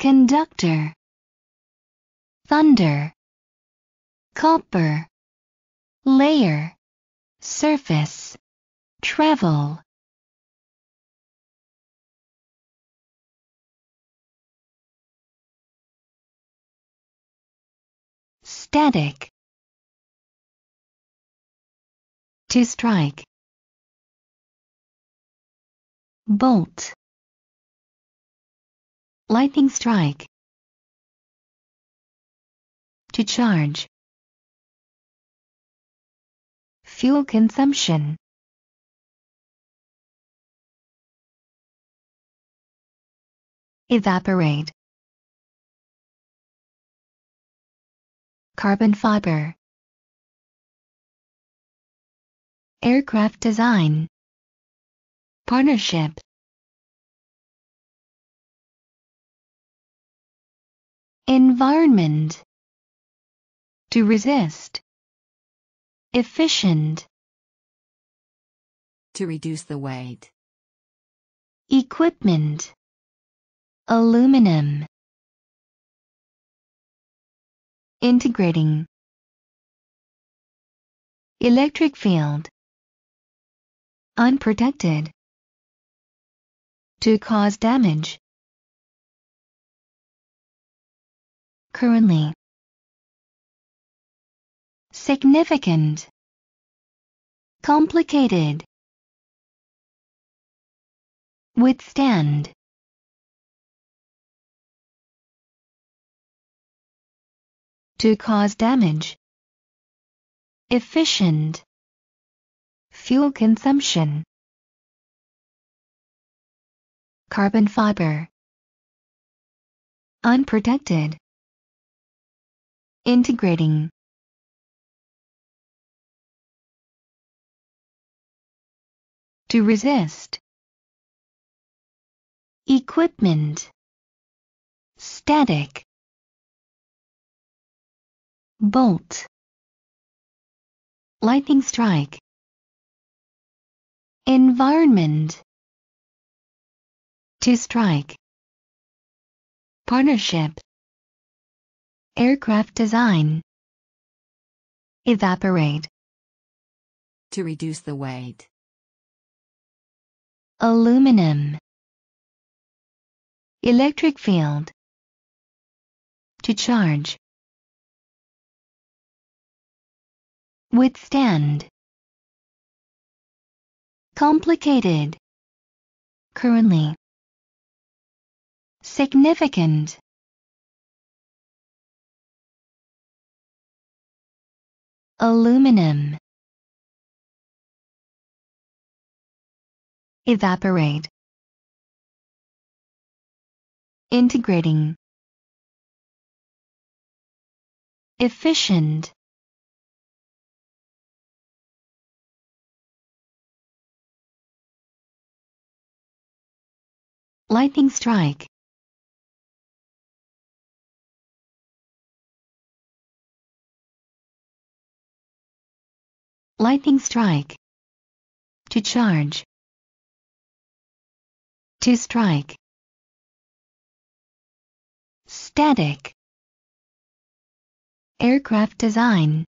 conductor, thunder, copper, layer, surface, travel. Static. To strike. Bolt. Lightning strike. To charge. Fuel consumption. Evaporate. Carbon fiber. Aircraft design. Partnership. Environment. To resist. Efficient. To reduce the weight. Equipment. Aluminum. Integrating. Electric field. Unprotected. To cause damage. Currently. Significant. Complicated. Withstand. To cause damage. Efficient. Fuel consumption. Carbon fiber. Unprotected. Integrating. To resist. Equipment. Static. Bolt. Lightning strike. Environment. To strike. Partnership. Aircraft design. Evaporate. To reduce the weight. Aluminum. Electric field. To charge. Withstand. Complicated. Currently. Significant. Aluminum. Evaporate. Integrating. Efficient. Lightning strike. Lightning strike. To charge. To strike. Static. Aircraft design.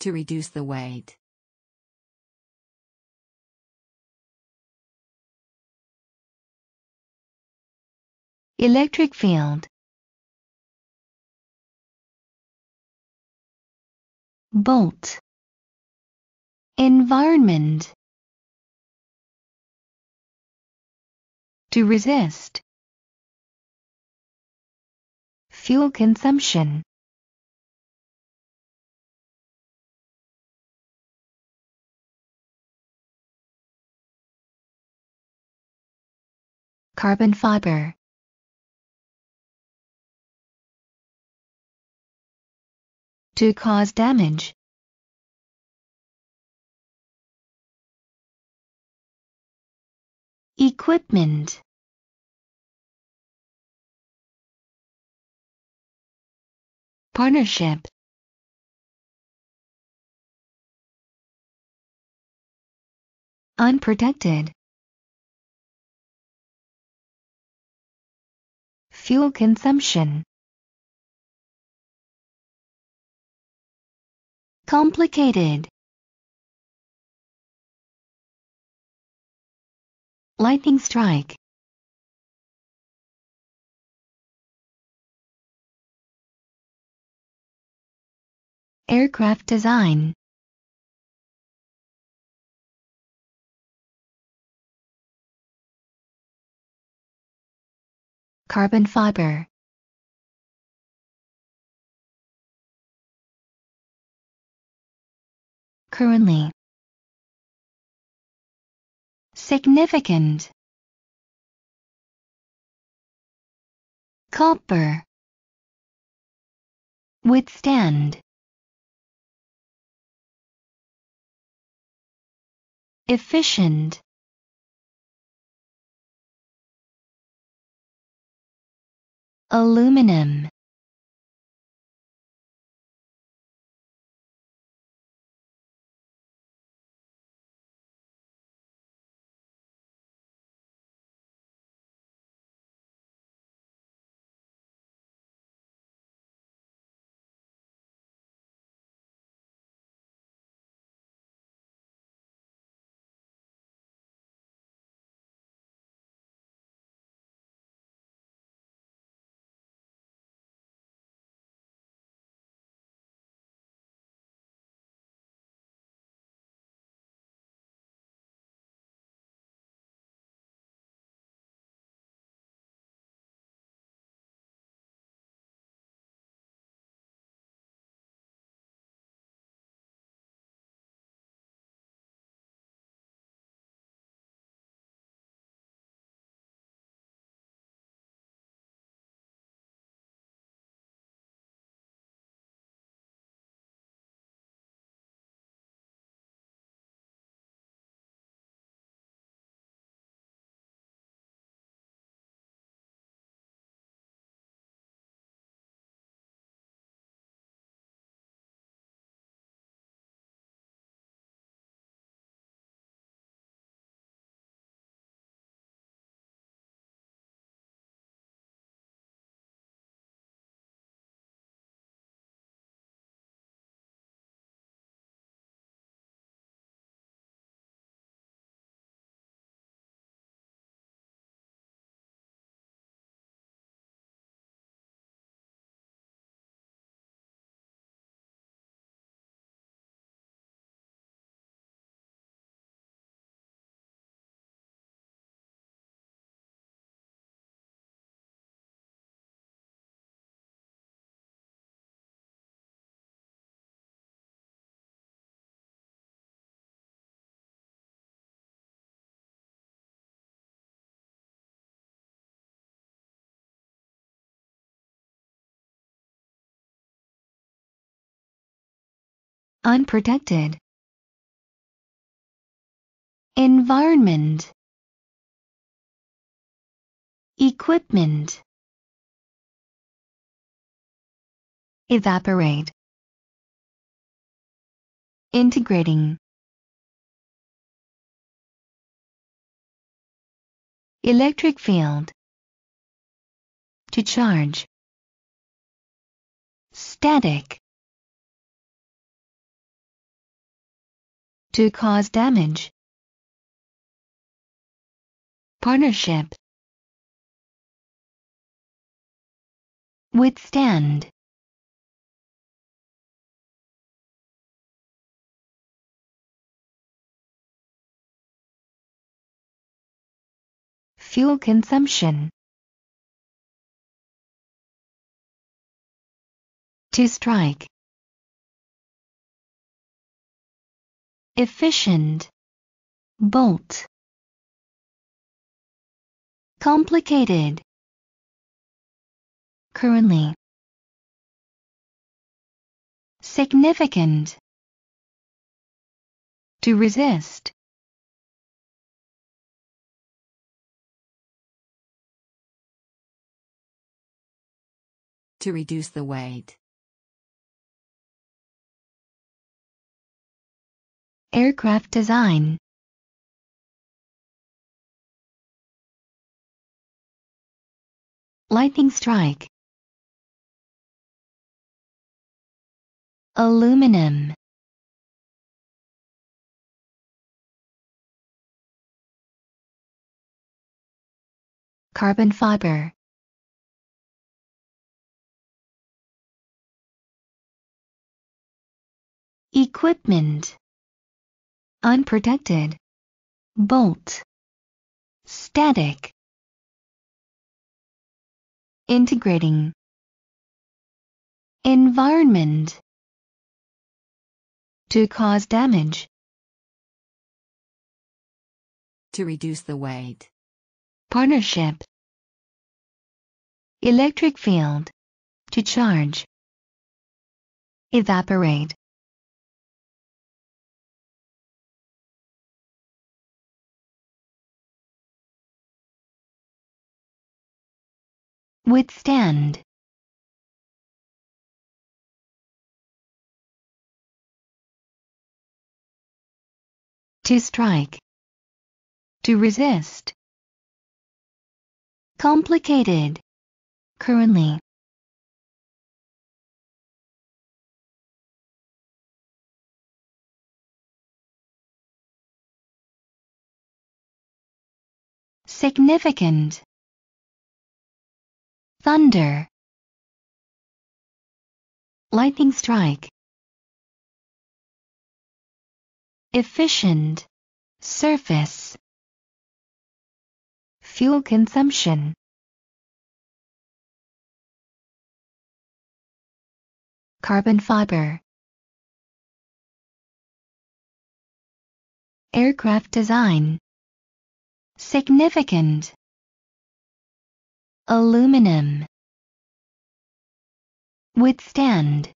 To reduce the weight. Electric field. Bolt. Environment. To resist. Fuel consumption. Carbon fiber. to cause damage. Equipment. Partnership. Unprotected. Fuel consumption. Complicated. Lightning strike. Aircraft design. Carbon fiber. Currently. Significant. Copper. Withstand. Efficient. Aluminum. Unprotected. Environment. Equipment. Evaporate. Integrating. Electric field. To charge. Static. To cause damage. Partnership. Withstand. Fuel consumption. To strike. Efficient. Bolt. Complicated. Currently. Significant. To resist. To reduce the weight. Aircraft design. Lightning strike. Aluminum. Carbon fiber. Equipment unprotected, bolt, static, integrating, environment, to cause damage, To reduce the weight. partnership, electric field, to charge, evaporate, withstand, to strike, to resist, complicated, currently, significant, thunder, lightning strike, efficient, surface, fuel consumption, carbon fiber, aircraft design, significant, aluminum, withstand,